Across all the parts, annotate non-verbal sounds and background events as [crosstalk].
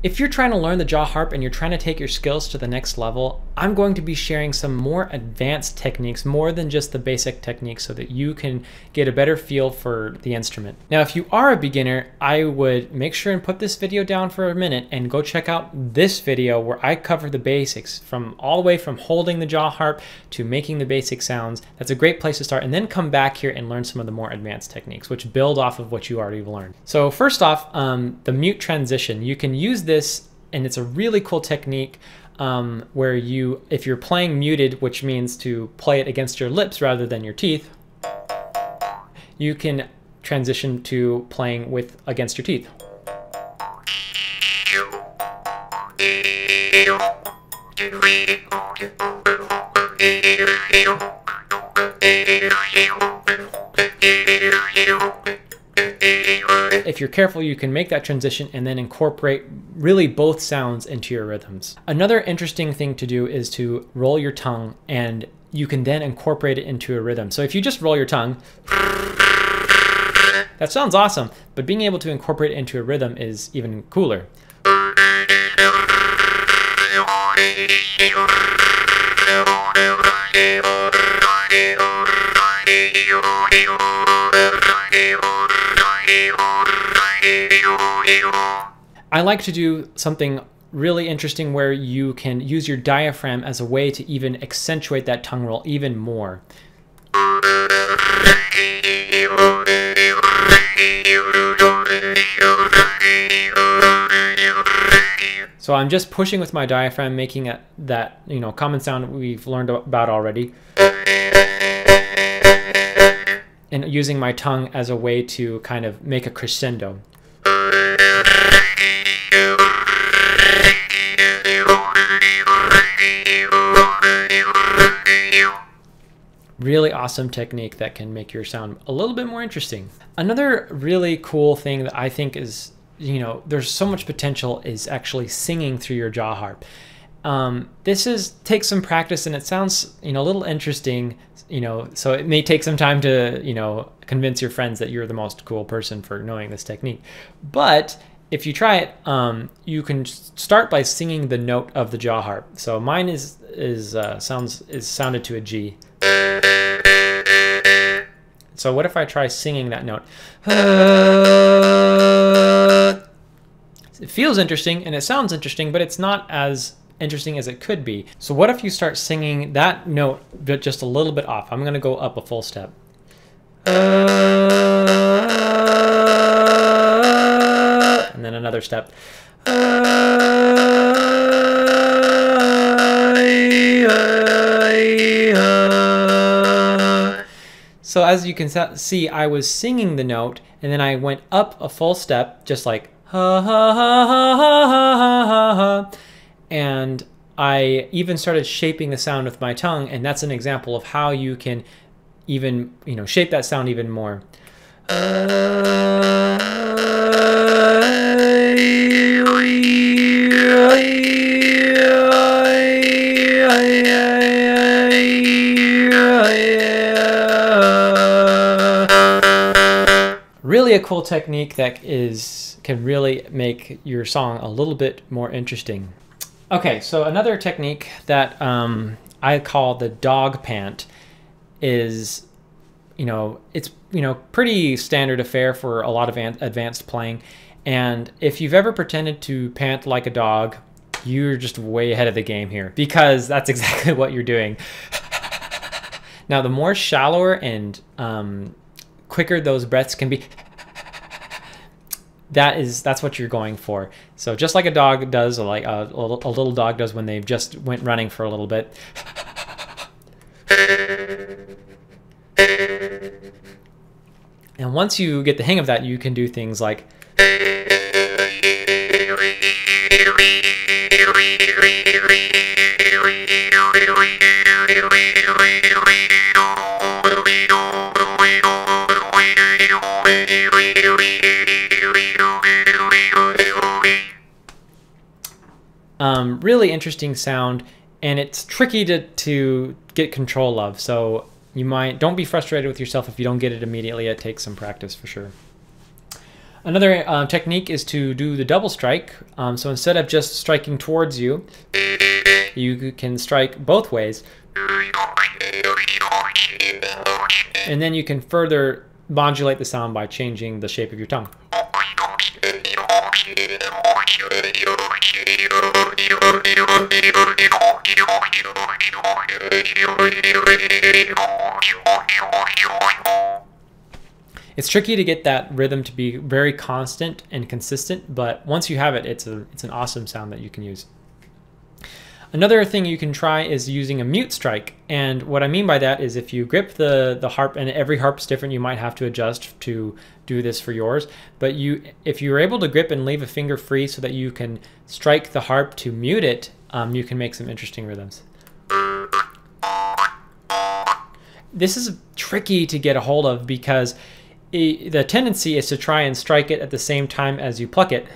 If you're trying to learn the jaw harp and you're trying to take your skills to the next level, I'm going to be sharing some more advanced techniques, more than just the basic techniques, so that you can get a better feel for the instrument. Now, if you are a beginner, I would make sure and put this video down for a minute and go check out this video where I cover the basics from all the way from holding the jaw harp to making the basic sounds. That's a great place to start. And then come back here and learn some of the more advanced techniques, which build off of what you already learned. So first off, um, the mute transition. You can use this, and it's a really cool technique um, where you, if you're playing muted, which means to play it against your lips rather than your teeth, you can transition to playing with against your teeth. If you're careful, you can make that transition and then incorporate really both sounds into your rhythms. Another interesting thing to do is to roll your tongue and you can then incorporate it into a rhythm. So if you just roll your tongue, that sounds awesome, but being able to incorporate it into a rhythm is even cooler. [laughs] I like to do something really interesting where you can use your diaphragm as a way to even accentuate that tongue roll even more. So I'm just pushing with my diaphragm, making it that, you know, common sound we've learned about already. And using my tongue as a way to kind of make a crescendo. Awesome technique that can make your sound a little bit more interesting. Another really cool thing that I think is, you know, there's so much potential is actually singing through your jaw harp. Um, this is takes some practice and it sounds, you know, a little interesting, you know, so it may take some time to, you know, convince your friends that you're the most cool person for knowing this technique. But if you try it, um, you can start by singing the note of the jaw harp. So mine is is uh, sounds is sounded to a G. So what if I try singing that note? [sighs] It feels interesting and it sounds interesting, but it's not as interesting as it could be. So what if you start singing that note but just a little bit off? I'm gonna go up a full step. [sighs] And then another step. [sighs] [laughs] So as you can see, I was singing the note and then I went up a full step, just like ha ha ha ha ha ha ha ha. And I even started shaping the sound with my tongue, and that's an example of how you can even, you know, shape that sound even more. really cool technique that is can really make your song a little bit more interesting. Okay, so another technique that um, I call the dog pant is, you know, it's you know pretty standard affair for a lot of advanced playing, and if you've ever pretended to pant like a dog, you're just way ahead of the game here because that's [laughs] exactly what you're doing. [laughs] now, the more shallower and um, quicker those breaths can be [laughs] that is that's what you're going for. So just like a dog does like a, a little dog does when they just went running for a little bit. And once you get the hang of that you can do things like Um, really interesting sound, and it's tricky to, to get control of. So you might don't be frustrated with yourself if you don't get it immediately. It takes some practice for sure. Another uh, technique is to do the double strike. Um, so instead of just striking towards you, you can strike both ways. And then you can further modulate the sound by changing the shape of your tongue. It's tricky to get that rhythm to be very constant and consistent, but once you have it, it's a it's an awesome sound that you can use. Another thing you can try is using a mute strike. And what I mean by that is if you grip the, the harp, and every harp's different, you might have to adjust to do this for yours. But you, if you're able to grip and leave a finger free so that you can strike the harp to mute it, um, you can make some interesting rhythms. This is tricky to get a hold of because it, the tendency is to try and strike it at the same time as you pluck it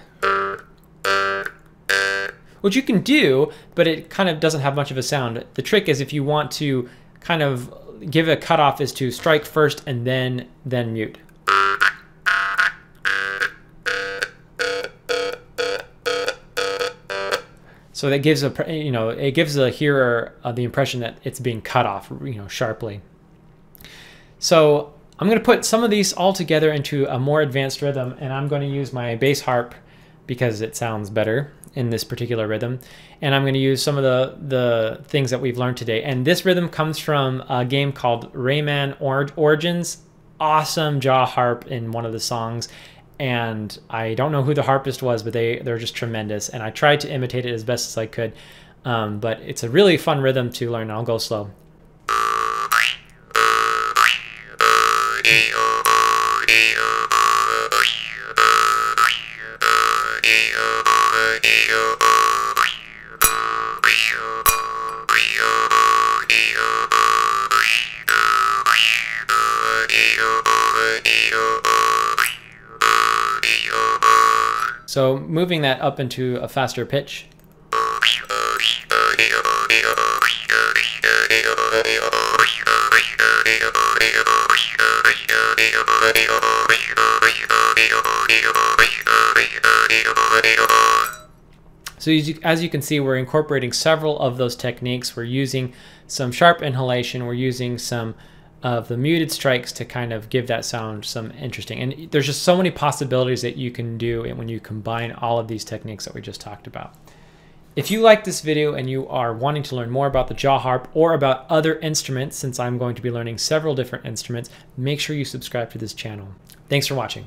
which you can do, but it kind of doesn't have much of a sound. The trick is if you want to kind of give a cutoff is to strike first and then then mute. So that gives a you know it gives the hearer uh, the impression that it's being cut off you know sharply. So I'm going to put some of these all together into a more advanced rhythm, and I'm going to use my bass harp because it sounds better in this particular rhythm. And I'm going to use some of the, the things that we've learned today. And this rhythm comes from a game called Rayman or Origins. Awesome jaw harp in one of the songs. And I don't know who the harpist was, but they, they're just tremendous. And I tried to imitate it as best as I could. Um, but it's a really fun rhythm to learn. I'll go slow. So moving that up into a faster pitch. So as you, as you, can see, we're incorporating several of those techniques. We're using some sharp inhalation. We're using some of the muted strikes to kind of give that sound some interesting. And there's just so many possibilities that you can do when you combine all of these techniques that we just talked about. If you like this video and you are wanting to learn more about the jaw harp or about other instruments, since I'm going to be learning several different instruments, make sure you subscribe to this channel. Thanks for watching.